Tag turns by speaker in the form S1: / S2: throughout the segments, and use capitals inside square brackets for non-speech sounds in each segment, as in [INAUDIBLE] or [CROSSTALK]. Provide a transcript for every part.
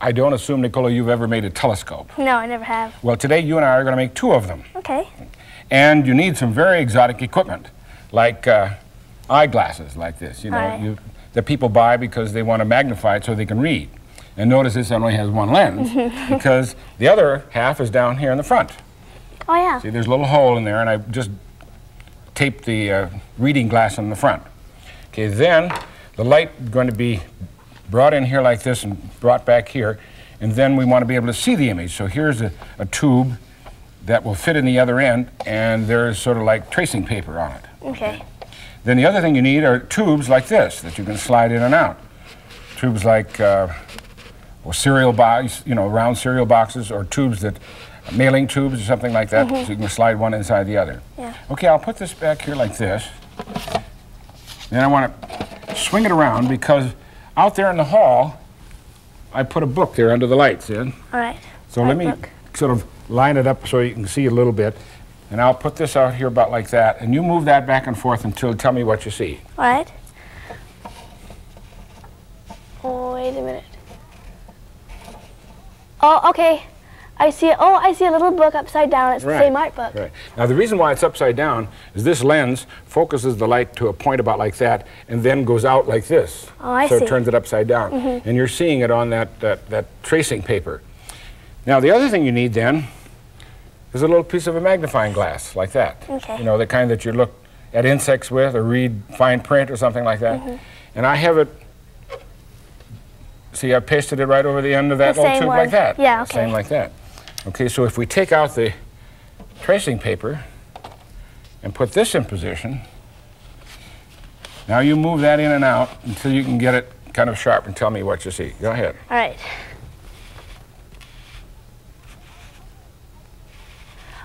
S1: I don't assume, Nicola, you've ever made a telescope.
S2: No, I never have.
S1: Well, today you and I are going to make two of them.
S2: Okay.
S1: And you need some very exotic equipment, like uh, eyeglasses like this, you know,
S2: Right.
S1: you, that people buy because they want to magnify it so they can read. And notice this only has one lens [LAUGHS] because the other half is down here in the front.
S2: Oh, yeah.
S1: See, there's a little hole in there, and I just taped the uh, reading glass in the front. Okay, then the light going to be brought in here like this and brought back here, and then we want to be able to see the image. So here's a, a tube that will fit in the other end, and there's sort of like tracing paper on it.
S2: Okay.
S1: Then the other thing you need are tubes like this that you can slide in and out. Tubes like uh, or cereal box, you know, round cereal boxes, or tubes that mailing tubes or something like that, so you can slide one inside the other.
S2: Yeah.
S1: Okay, I'll put this back here like this. Then I want to swing it around because out there in the hall, I put a book there under the lights. Yeah.
S2: All right.
S1: So
S2: Right
S1: let me
S2: book.
S1: sort of line it up so you can see a little bit. And I'll put this out here about like that. And you move that back and forth until tell me what you see.
S2: All right. Oh, wait a minute. Oh, okay. I see. Oh, I see a little book upside down. It's the
S1: Right,
S2: same art book.
S1: Right. Now the reason why it's upside down is this lens focuses the light to a point about like that and then goes out like this.
S2: Oh, I
S1: so
S2: see.
S1: it turns it upside down. Mm-hmm. And you're seeing it on that, that, that tracing paper. Now the other thing you need then is a little piece of a magnifying glass like that.
S2: Okay.
S1: You know, the kind that you look at insects with or read fine print or something like that. Mm-hmm. And I have it, see I pasted it right over the end of that
S2: The
S1: little tube
S2: one.
S1: like that.
S2: Yeah,
S1: Same
S2: okay.
S1: like that. Okay, so if we take out the tracing paper and put this in position, now you move that in and out until you can get it kind of sharp and tell me what you see. Go ahead.
S2: All right.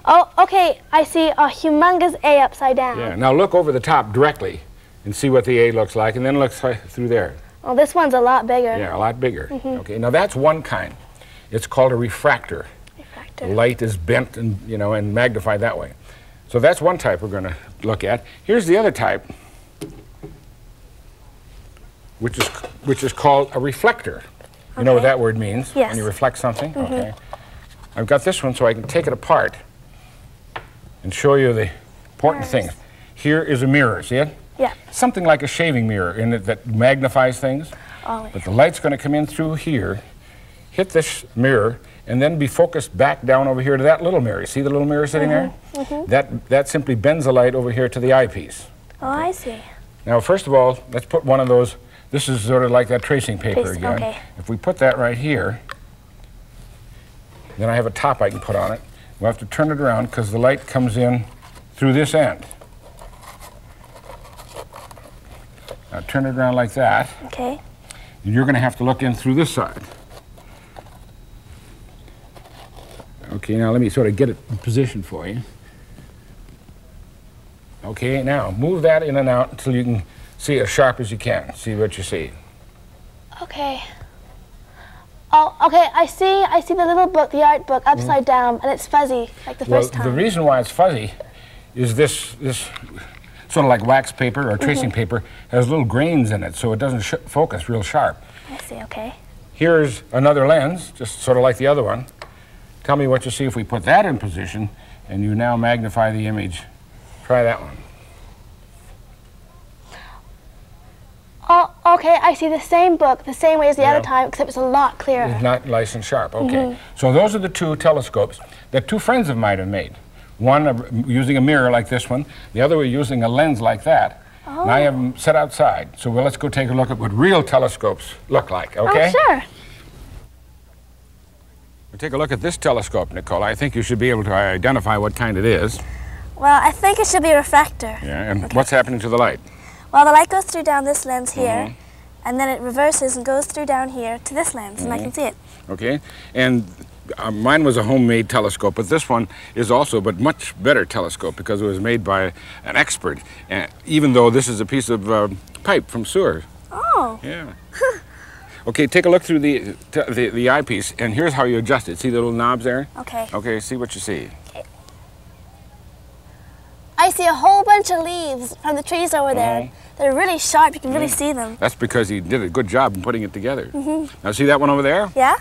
S2: Oh, okay. I see a humongous A upside down.
S1: Yeah. Now look over the top directly and see what the A looks like, and then look through there.
S2: Well, this one's a lot bigger.
S1: Yeah, a lot bigger. Mm-hmm. Okay. Now that's one kind. It's called a refractor. Light is bent and you know and magnified that way. So that's one type we're going to look at. Here's the other type, which is which is called a reflector. You know what that word means?
S2: Yes.
S1: When you reflect something. Mm-hmm. Okay. I've got this one so I can take it apart and show you the important
S2: Mirrors.
S1: things. Here is a mirror. See it?
S2: Yeah.
S1: Something like a shaving mirror in it that magnifies things.
S2: Oh,
S1: But the light's going to come in through here, hit this mirror, and then be focused back down over here to that little mirror. See the little mirror sitting there? Uh-huh, uh-huh. That, that simply bends the light over here to the eyepiece.
S2: oh, I see.
S1: Now, first of all, let's put one of those. This is sort of like that tracing paper
S2: Trace-
S1: again.
S2: okay.
S1: If we put that right here, then I have a top I can put on it. We'll have to turn it around because the light comes in through this end. Now turn it around like that.
S2: Okay.
S1: And you're going to have to look in through this side. Okay, now let me sort of get it in position for you. Okay, now move that in and out until you can see as sharp as you can. See what you see.
S2: Okay. Oh, okay. I see. I see the little book, the art book, upside down, and it's fuzzy, like the
S1: Mm-hmm. Well,
S2: first time.
S1: the reason why it's fuzzy is this this sort of like wax paper or tracing
S2: Mm-hmm.
S1: paper has little grains in it, so it doesn't sh- focus real sharp.
S2: I see. Okay.
S1: Here's another lens, just sort of like the other one. Tell me what you see if we put that in position and you now magnify the image. Try that one.
S2: Oh, okay. I see the same book, the same way as the
S1: Yeah.
S2: other time, except it's a lot clearer.
S1: It's not nice and sharp. Okay.
S2: Mm-hmm.
S1: So those are the two telescopes that two friends of mine have made. One uh, using a mirror like this one, the other using a lens like that. And I have them set outside. So well, let's go take a look at what real telescopes look like, okay?
S2: Oh, sure.
S1: Take a look at this telescope, Nicole. I think you should be able to identify what kind it is.
S2: Well, I think it should be a refractor.
S1: Yeah, and what's happening to the light.
S2: Well, the light goes through down this lens here,
S1: Mm-hmm.
S2: and then it reverses and goes through down here to this lens, and I
S1: Mm-hmm.
S2: can see it.
S1: okay? And uh, mine was a homemade telescope, but this one is also but much better telescope because it was made by an expert. And even though this is a piece of uh, pipe from sewer,
S2: Oh.
S1: yeah. [LAUGHS] Okay, take a look through the, the, the eyepiece, and here's how you adjust it. See the little knobs there?
S2: Okay.
S1: Okay, see what you see. Okay.
S2: I see a whole bunch of leaves from the trees over there.
S1: Mm -hmm.
S2: They're really sharp. You can mm -hmm. really see them.
S1: That's because he did a good job in putting it together. Mm -hmm. Now see that one over there?
S2: Yeah.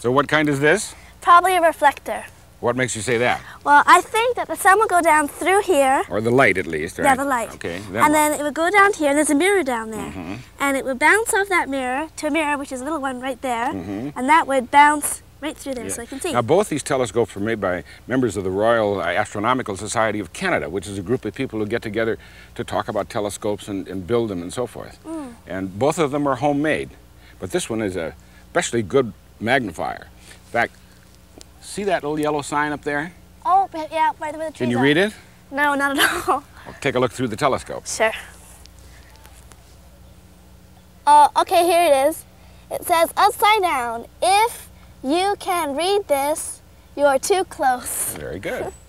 S1: So what kind is this?
S2: Probably a reflector.
S1: What makes you say that?
S2: Well, I think that the sun will go down through here.
S1: Or the light, at least, right?
S2: Yeah, the light.
S1: Okay.
S2: and
S1: what?
S2: then it would go down here, and there's a mirror down there.
S1: Mm-hmm.
S2: And it would bounce off that mirror to a mirror, which is a little one right there.
S1: Mm-hmm.
S2: And that would bounce right through there
S1: Yeah.
S2: so I can see.
S1: Now, both these telescopes were made by members of the Royal Astronomical Society of Canada, which is a group of people who get together to talk about telescopes and, and build them and so forth.
S2: Mm.
S1: And both of them are homemade, but this one is a especially good magnifier. In fact, see that little yellow sign up there?
S2: oh, yeah, yeah, right where the trees
S1: Can you
S2: are.
S1: read it?
S2: No, not at all. [LAUGHS]
S1: Well, take a look through the telescope.
S2: Sure. Oh, okay, here it is. It says upside down. If you can read this, you're too close.
S1: Very good. [LAUGHS]